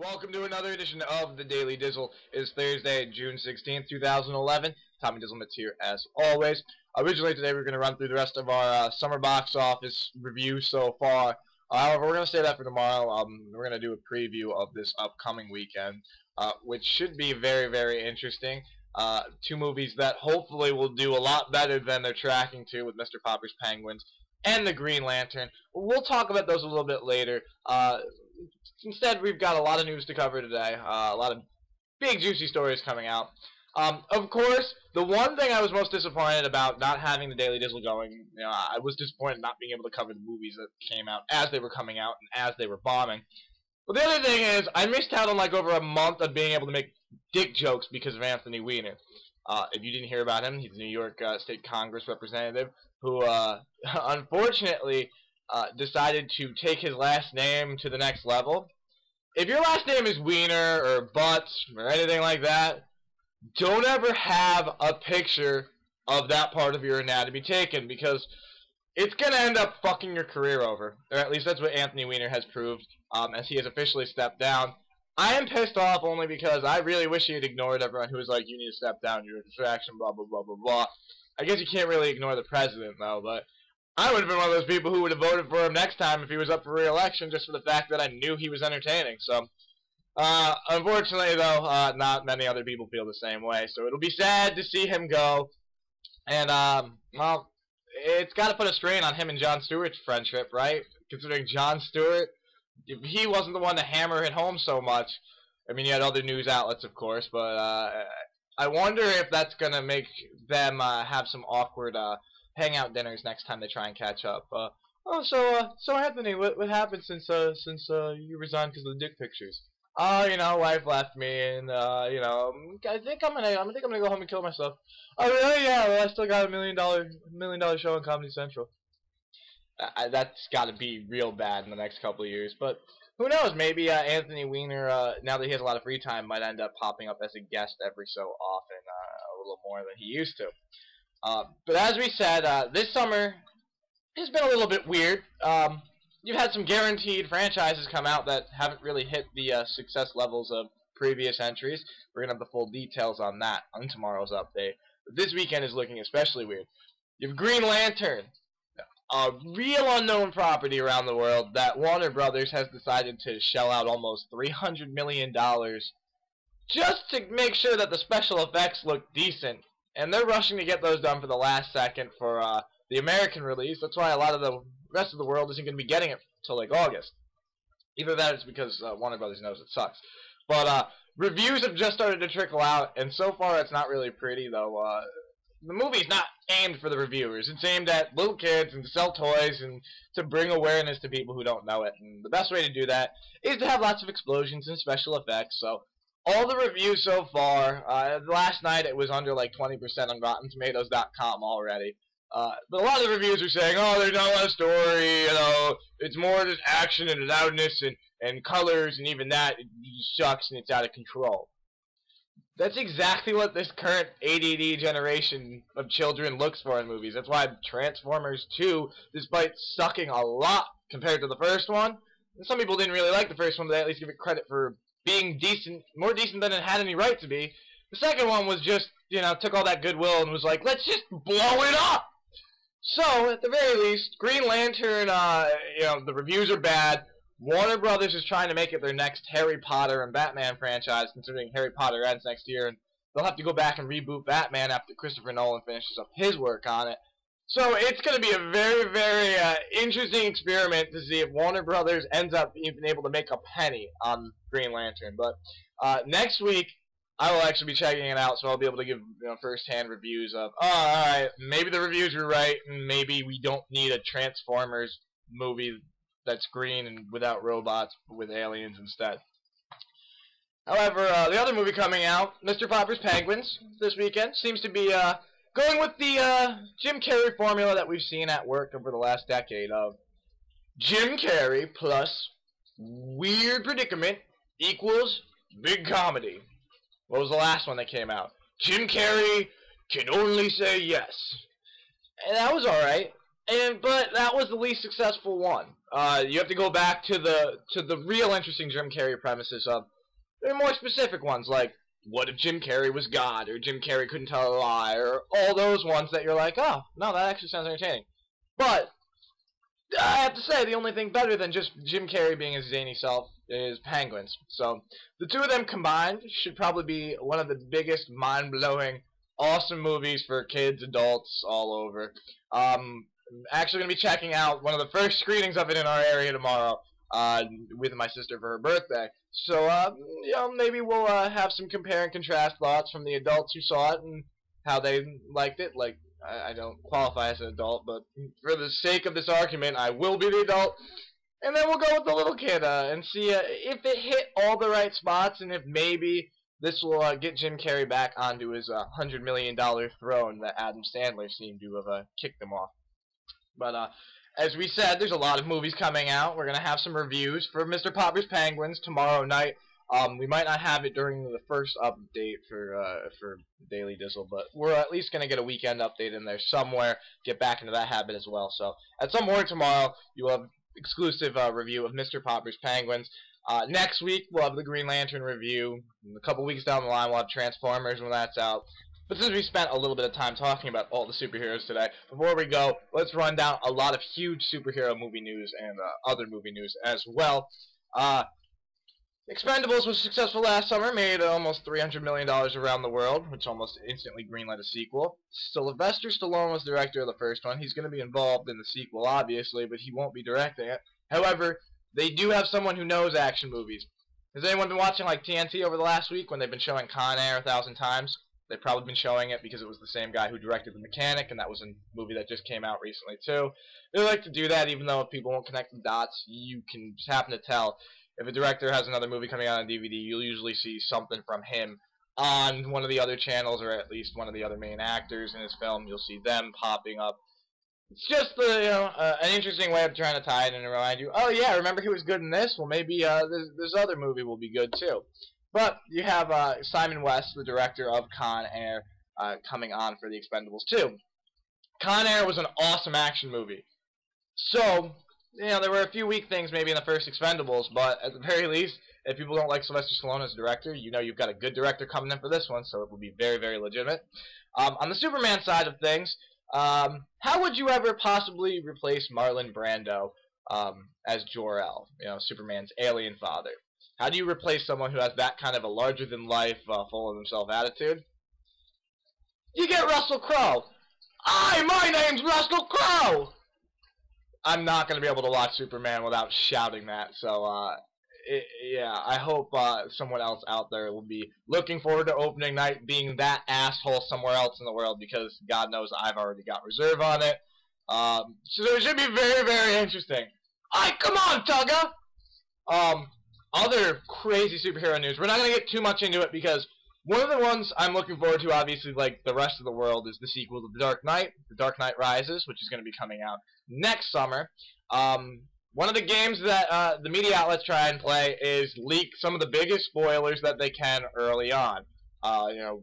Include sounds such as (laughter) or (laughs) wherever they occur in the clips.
welcome to another edition of the Daily Dizzle. It's Thursday, June 16th, 2011. Tommy Dizzlemits here as always. Originally today we are going to run through the rest of our uh, summer box office review so far. Uh, however, we're going to save that for tomorrow. Um, we're going to do a preview of this upcoming weekend, uh, which should be very, very interesting. Uh, two movies that hopefully will do a lot better than they're tracking to with Mr. Popper's Penguins and the Green Lantern. We'll talk about those a little bit later. Uh, instead, we've got a lot of news to cover today. Uh, a lot of big, juicy stories coming out. Um, of course, the one thing I was most disappointed about not having the Daily Dizzle going, you know, I was disappointed not being able to cover the movies that came out as they were coming out and as they were bombing. But the other thing is, I missed out on like over a month of being able to make dick jokes because of Anthony Weiner. Uh, if you didn't hear about him, he's a New York uh, State Congress representative who, uh, (laughs) unfortunately, uh, decided to take his last name to the next level. If your last name is Wiener or Butts or anything like that, don't ever have a picture of that part of your anatomy taken because it's going to end up fucking your career over. Or at least that's what Anthony Weiner has proved um, as he has officially stepped down. I am pissed off only because I really wish he had ignored everyone who was like, you need to step down, you're a distraction, blah, blah, blah, blah, blah. I guess you can't really ignore the president, though, but I would have been one of those people who would have voted for him next time if he was up for re-election just for the fact that I knew he was entertaining. So, uh, unfortunately, though, uh, not many other people feel the same way. So it'll be sad to see him go. And, um, well, it's got to put a strain on him and Jon Stewart's friendship, right? Considering Jon Stewart, he wasn't the one to hammer it home so much, I mean, you had other news outlets, of course, but uh, I wonder if that's going to make them uh, have some awkward uh, hangout dinners next time they try and catch up. Uh, oh, so uh, so Anthony, what what happened since uh since uh you resigned because of the dick pictures? Oh, you know, wife left me, and uh, you know, I think I'm gonna, I think I'm gonna go home and kill myself. Oh, really? Yeah. Well, I still got a million dollar, million dollar show on Comedy Central. That's got to be real bad in the next couple of years, but who knows? Maybe uh, Anthony Weiner, uh, now that he has a lot of free time, might end up popping up as a guest every so often, uh, a little more than he used to. Uh, but as we said, uh, this summer has been a little bit weird. Um, you've had some guaranteed franchises come out that haven't really hit the uh, success levels of previous entries. We're going to have the full details on that on tomorrow's update. But this weekend is looking especially weird. You have Green Lantern, a real unknown property around the world that Warner Brothers has decided to shell out almost $300 million just to make sure that the special effects look decent and they're rushing to get those done for the last second for uh, the American release. That's why a lot of the rest of the world isn't going to be getting it until like August. Either that is because uh, Warner Brothers knows it sucks. But uh, reviews have just started to trickle out, and so far it's not really pretty though. Uh, the movie's not aimed for the reviewers. It's aimed at little kids and to sell toys and to bring awareness to people who don't know it. And the best way to do that is to have lots of explosions and special effects. So all the reviews so far, uh, last night it was under like 20% on RottenTomatoes.com already. Uh, but a lot of the reviews are saying, oh, there's not a lot of story, you know, it's more just action and loudness and, and colors, and even that it sucks and it's out of control. That's exactly what this current ADD generation of children looks for in movies. That's why Transformers 2, despite sucking a lot compared to the first one, some people didn't really like the first one, but they at least give it credit for being decent, more decent than it had any right to be. The second one was just, you know, took all that goodwill and was like, let's just blow it up. So, at the very least, Green Lantern, uh, you know, the reviews are bad. Warner Brothers is trying to make it their next Harry Potter and Batman franchise, considering Harry Potter ends next year, and they'll have to go back and reboot Batman after Christopher Nolan finishes up his work on it. So it's going to be a very, very uh, interesting experiment to see if Warner Brothers ends up even able to make a penny on Green Lantern. But uh, next week, I will actually be checking it out, so I'll be able to give you know, first-hand reviews of, oh, all right, maybe the reviews were right, and maybe we don't need a Transformers movie that's green and without robots, but with aliens instead. However, uh, the other movie coming out, Mr. Popper's Penguins, this weekend, seems to be uh, going with the uh, Jim Carrey formula that we've seen at work over the last decade of Jim Carrey plus weird predicament equals big comedy. What was the last one that came out? Jim Carrey can only say yes. And that was alright. And but that was the least successful one. uh, you have to go back to the to the real interesting Jim Carrey premises of there are more specific ones like what if Jim Carrey was God or Jim Carrey couldn't tell a lie or all those ones that you're like oh no that actually sounds entertaining, but I have to say the only thing better than just Jim Carrey being his zany self is Penguins. So the two of them combined should probably be one of the biggest mind blowing awesome movies for kids, adults, all over. Um, i'm actually going to be checking out one of the first screenings of it in our area tomorrow uh, with my sister for her birthday. So, uh, you know, maybe we'll uh, have some compare and contrast thoughts from the adults who saw it and how they liked it. Like, I, I don't qualify as an adult, but for the sake of this argument, I will be the adult. And then we'll go with the little kid uh, and see uh, if it hit all the right spots and if maybe this will uh, get Jim Carrey back onto his uh, $100 million throne that Adam Sandler seemed to have uh, kicked him off. But uh, as we said, there's a lot of movies coming out. We're going to have some reviews for Mr. Popper's Penguins tomorrow night. Um, we might not have it during the first update for uh, for Daily Dizzle, but we're at least going to get a weekend update in there somewhere. Get back into that habit as well. So at some point tomorrow, you will have exclusive uh, review of Mr. Popper's Penguins. Uh, next week, we'll have the Green Lantern review. A couple weeks down the line, we'll have Transformers when that's out. But since we spent a little bit of time talking about all the superheroes today, before we go, let's run down a lot of huge superhero movie news and uh, other movie news as well. Uh, Expendables was successful last summer, made almost $300 million around the world, which almost instantly greenlit a sequel. Sylvester Stallone was director of the first one. He's going to be involved in the sequel, obviously, but he won't be directing it. However, they do have someone who knows action movies. Has anyone been watching like TNT over the last week when they've been showing Con Air a thousand times? They've probably been showing it because it was the same guy who directed The Mechanic, and that was a movie that just came out recently too. They like to do that, even though if people won't connect the dots, you can just happen to tell. If a director has another movie coming out on DVD, you'll usually see something from him on one of the other channels, or at least one of the other main actors in his film. You'll see them popping up. It's just the, you know uh, an interesting way of trying to tie it in and remind you. Oh yeah, remember he was good in this? Well, maybe uh, this, this other movie will be good too. But you have uh, Simon West, the director of Con Air, uh, coming on for The Expendables 2. Con Air was an awesome action movie. So, you know, there were a few weak things maybe in the first Expendables, but at the (laughs) very least, if people don't like Sylvester Stallone as a director, you know you've got a good director coming in for this one, so it will be very, very legitimate. Um, on the Superman side of things, um, how would you ever possibly replace Marlon Brando um, as Jor-El, you know, Superman's alien father? How do you replace someone who has that kind of a larger-than-life, uh, full of himself attitude? You get Russell Crowe. Hi, my name's Russell Crowe. I'm not going to be able to watch Superman without shouting that. So, uh, it, yeah, I hope uh, someone else out there will be looking forward to opening night being that asshole somewhere else in the world because God knows I've already got reserve on it. Um, so it should be very, very interesting. Alright, come on, Tugga! Um, other crazy superhero news. We're not going to get too much into it because one of the ones I'm looking forward to, obviously, like the rest of the world, is the sequel to The Dark Knight, The Dark Knight Rises, which is going to be coming out next summer. Um, one of the games that uh, the media outlets try and play is leak some of the biggest spoilers that they can early on. Uh, you know,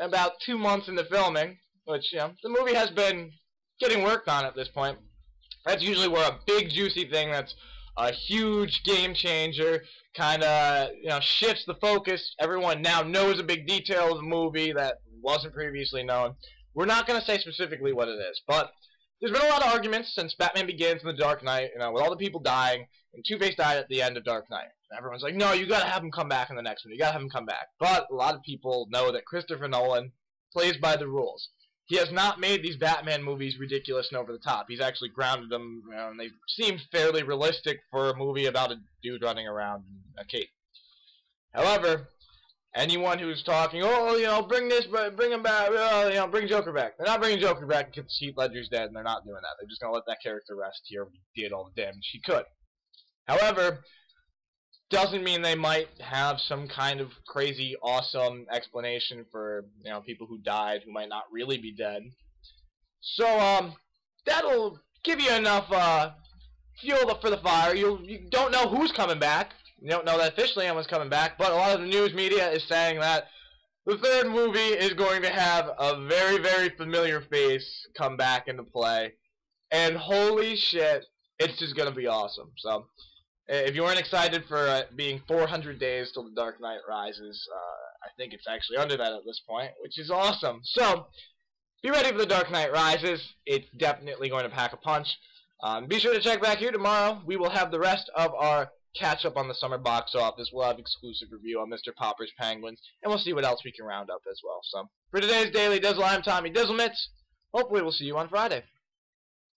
about two months into filming, which you know the movie has been getting worked on at this point. That's usually where a big juicy thing that's a huge game changer kind of you know shifts the focus. Everyone now knows a big detail of the movie that wasn't previously known. We're not going to say specifically what it is, but there's been a lot of arguments since Batman Begins and The Dark Knight, you know, with all the people dying, and Two-Face died at the end of Dark Knight. Everyone's like, no, you gotta have him come back in the next one. You gotta have him come back. But a lot of people know that Christopher Nolan plays by the rules. He has not made these Batman movies ridiculous and over the top. He's actually grounded them, you know, and they seem fairly realistic for a movie about a dude running around in a cape. However, anyone who's talking, oh, you know, bring this, bring him back, oh, you know, bring Joker back. They're not bringing Joker back because Heath Ledger's dead, and they're not doing that. They're just gonna let that character rest here. He did all the damage he could. However, doesn't mean they might have some kind of crazy, awesome explanation for you know people who died who might not really be dead. So um, that'll give you enough uh fuel for the fire. You you don't know who's coming back you don't know that officially anyone's coming back, but a lot of the news media is saying that the third movie is going to have a very, very familiar face come back into play. And holy shit, it's just gonna be awesome. So, if you weren't excited for uh, being 400 days till the Dark Knight Rises, uh, I think it's actually under that at this point, which is awesome. So, be ready for the Dark Knight Rises. It's definitely going to pack a punch. Um, be sure to check back here tomorrow. We will have the rest of our catch up on the summer box office. We'll have exclusive review on Mr. Popper's Penguins, and we'll see what else we can round up as well. So, for today's Daily Dizzle, I'm Tommy Dizzlemits. Hopefully, we'll see you on Friday.